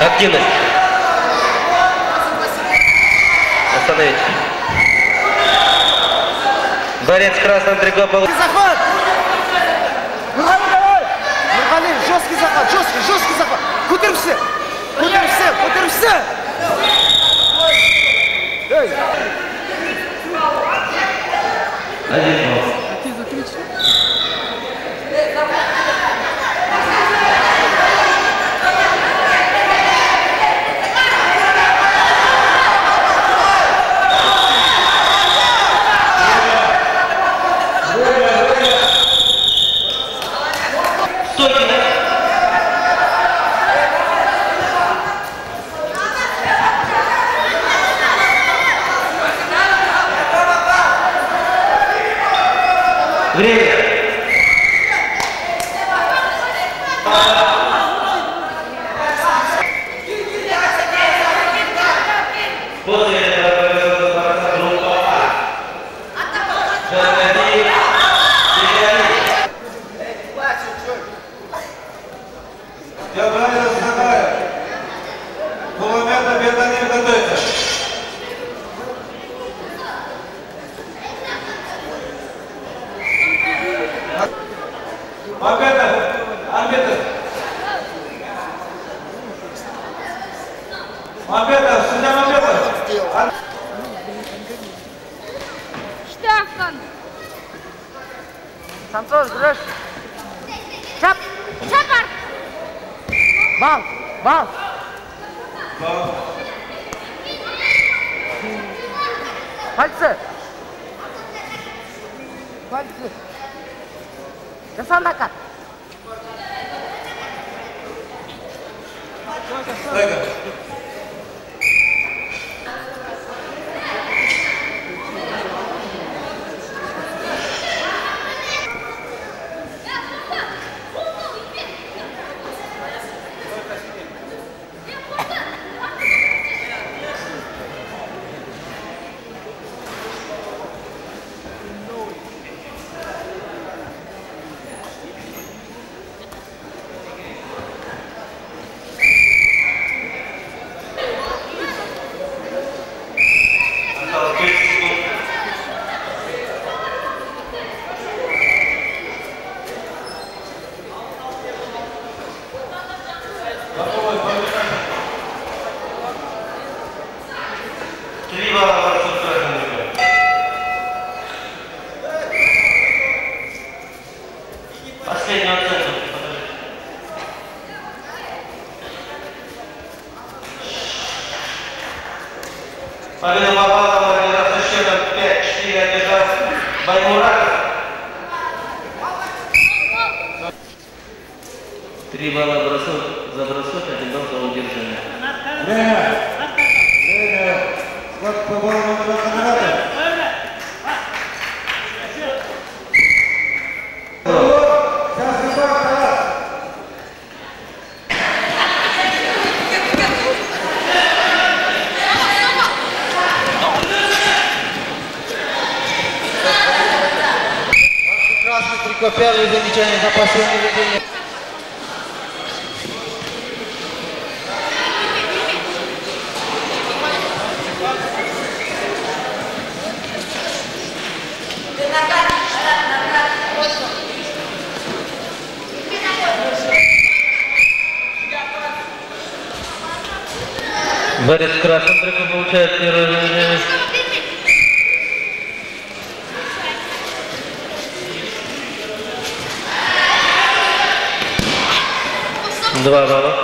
Откинуть. Остановить. Борец в красном ファイツファイツよさなかった Баймуратов. Три балла бросок за бросок, один балл за удержание. Время. Время. Склад по баллу номер кандидата. Сейчас рисовать Тарас. Красный трико, первое замечание за последнее ведение. Борец в красном трико получает первое замечание. Два балла.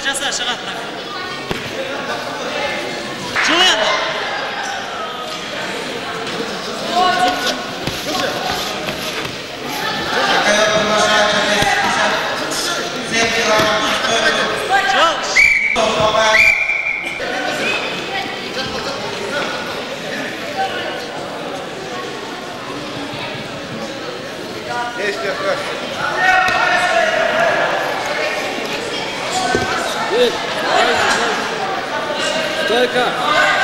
جسا جسا شغلتك شو يلا Este é o 57 килограмм. Шестой круг. жыл Спокойно.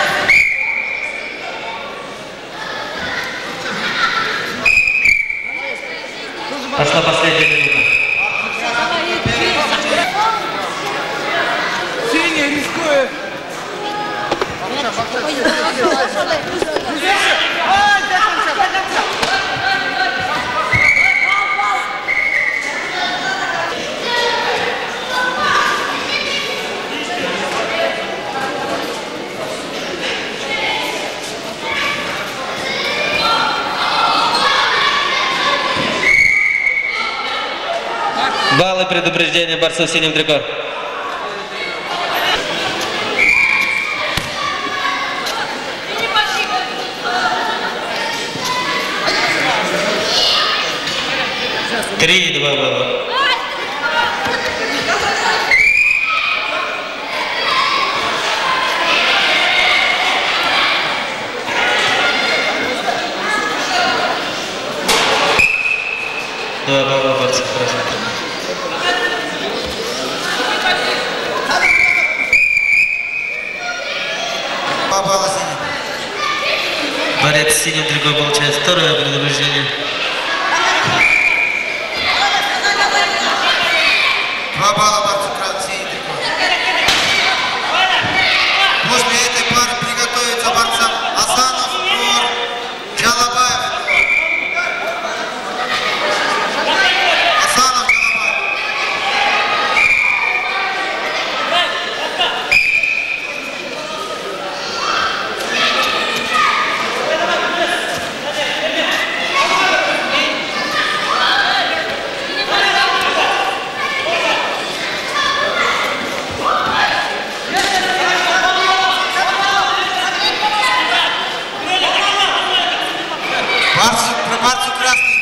Действие краще. Пошла последняя минута. Синий рискует. Баллы предупреждения борцов в синем трико. Три, два балла. Два балла борцов красных. Два балла синий. Борец синем трико получает второе предупреждение. Два балла борцу красный синий трико. После этой пары приготовиться борцам Асанов, Тур, Джалабаев. Асанов, Джалабаев. Барсу, Барсу красный.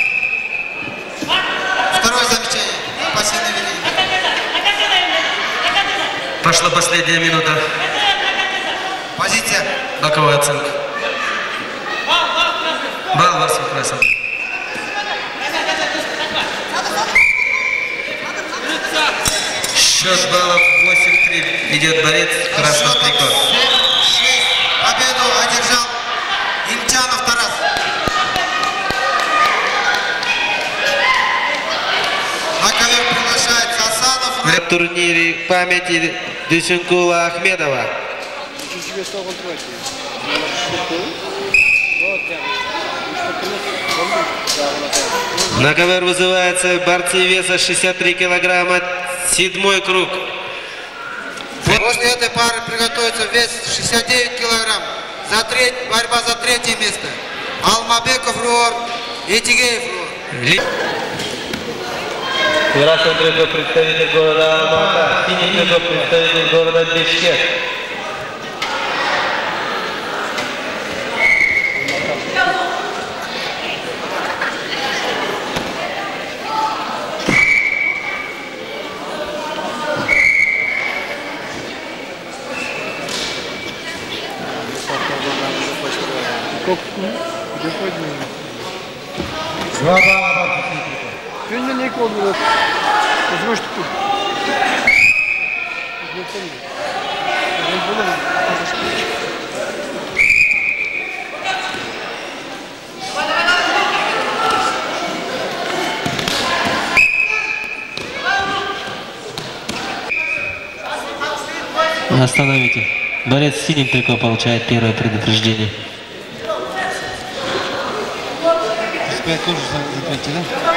Второе замечание. Пассивное ведение. Пошла последняя минута. Позиция. Боковая оценка. Балл борцов красных. Счет баллов 8-3. Идет борец в красном Счетом трико. 7-6. Победу одержал Имчанов Тарас. На ковер приглашается Асанов. В турнире памяти Дюсенкула Ахмедова. На ковер вызывается борцы веса 63 килограмма, седьмой круг. После этой пары приготовится вес 69 килограмм. За треть, борьба за третье место. Алмабеков Руор и Тигеев Руор. Красный трико представитель города Алмата, синий трико представитель города Бишкек. Два синий трико. Filmin ilk olduğunu üzmüştük. Остановите. Борец в синем трико получает первое предупреждение. Стойка,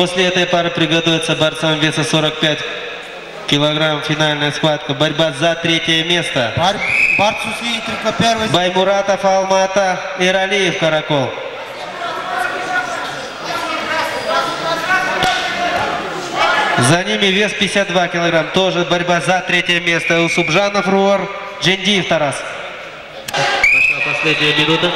После этой пары приготовится борцам веса 45 килограмм финальная схватка. Борьба за третье место. Бар- трико первый. Баймуратов, Алмата, Иралиев, Каракол. За ними вес 52 килограмм. Тоже борьба за третье место. У Субжанов Руор, Джендиев Тарас. Пошла последняя минута.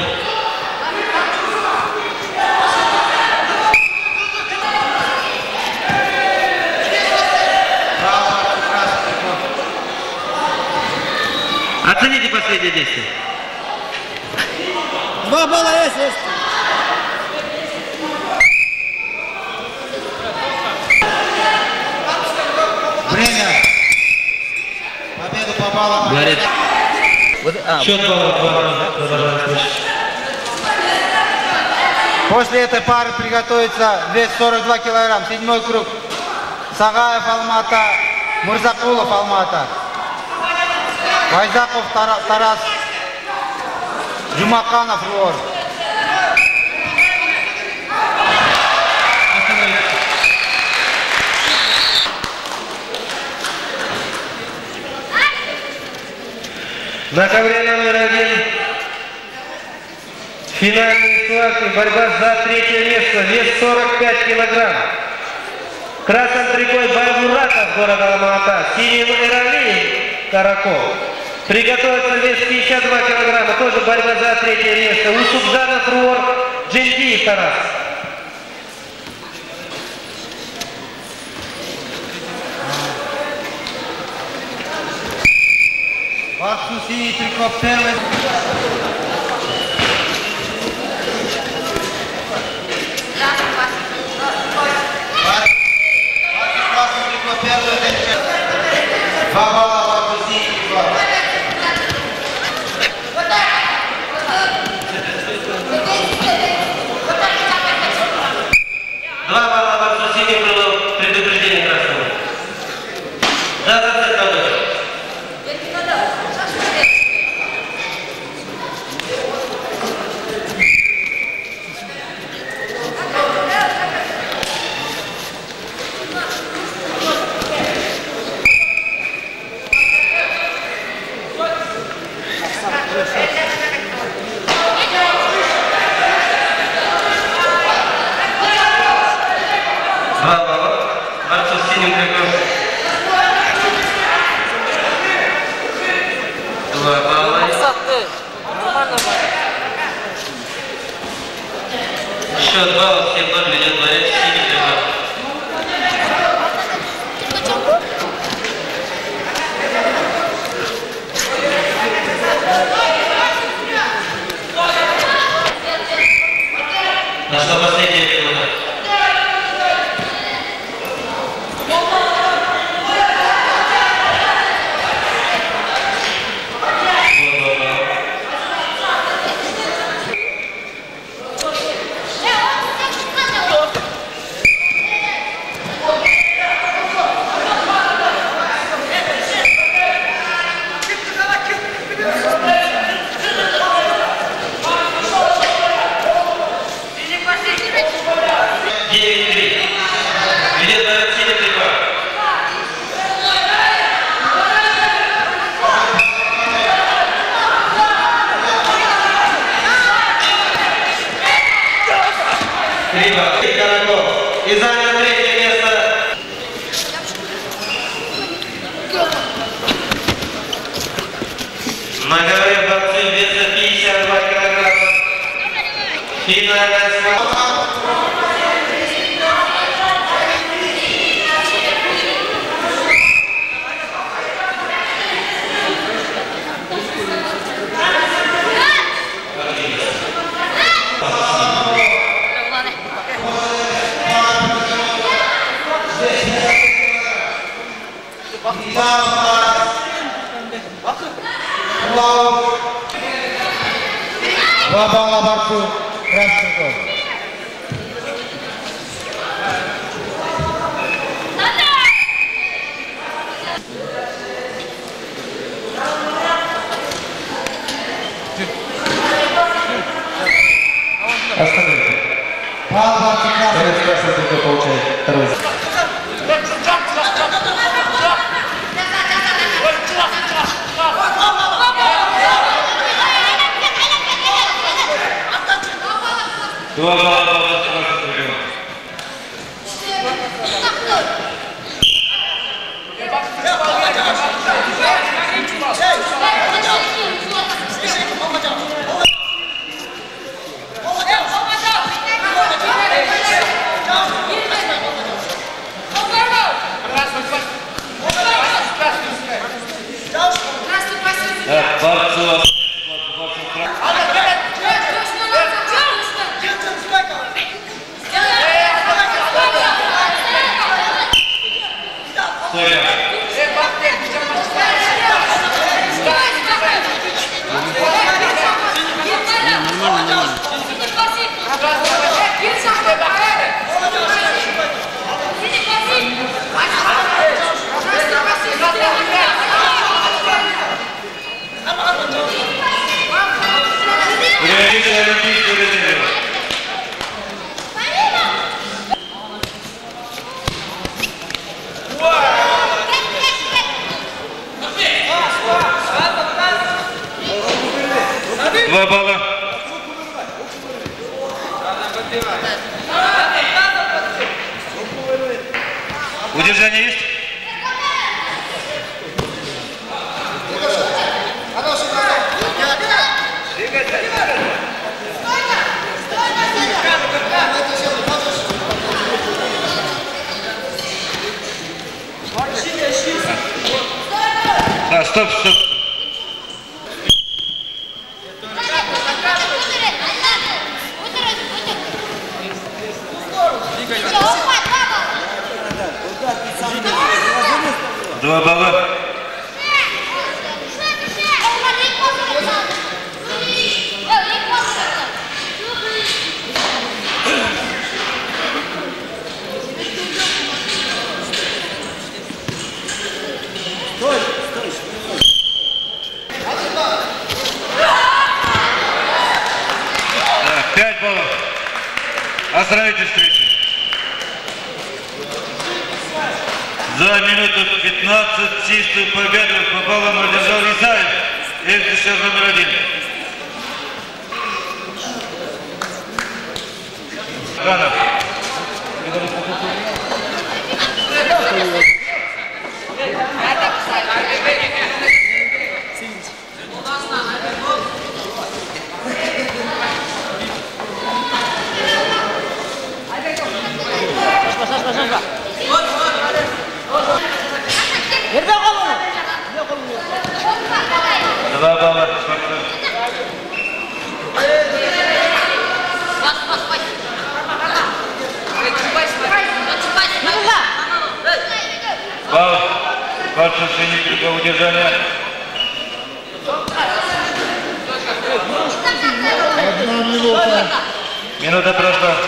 Последнее действие. Два балла есть, есть. Время. Победу по баллам. Говорит. а, Счет баллов два раза. После этой пары приготовится вес 42 килограмм. Седьмой круг. Сагаев Алмата, Мурзакулов Алмата. Вайзаков Тара- Тарас, Жумаканов Руор. На ковре номер один. Финальные схватки. Борьба за третье место. Вес 45 килограмм. Красным трикой Баймуратов, город Алмата. Синим Иралиев, Каракол. Приготовиться вес 52 килограмма. Тоже борьба за третье место. Усубжанов Руор, Джендиев Тарас. Борцу синий трико первый. Красный трико первый. Два балла борцу синий трико. Два балла борцу синим было предупреждение красного. Да, да, да, да, да. Два балла. Борцу с синим криком. Два балла. Счет баллов 7-0 ведет борец синий криком. Нашла последняя минута. Девять три. Ведет борец синий криком. Либо Караков. И занял третье место. На ковре борцы веса 52 килограмма. Финальная схватка. Два балла борцу. Красный стоп, стоп. Два балла. Пять баллов. Оздравите встречу. За минуту 15 чистую победу по баллам одержал Исаев ДШ номер один. Ганов. Два балла. Балл. Ваше синий удержания. Одна минута. Минута прошла.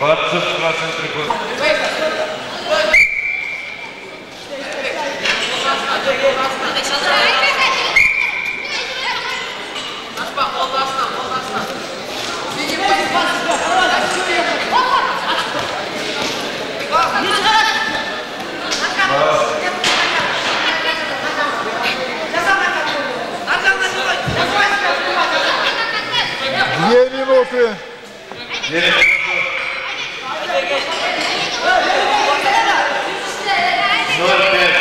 Бацев на центре года. Опа! 2минуты. 2 минуты. Ноль пять.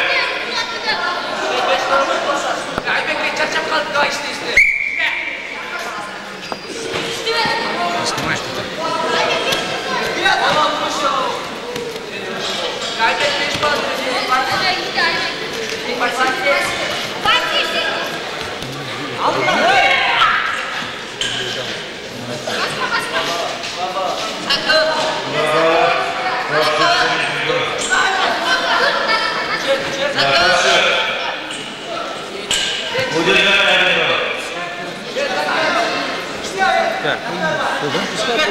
Burada.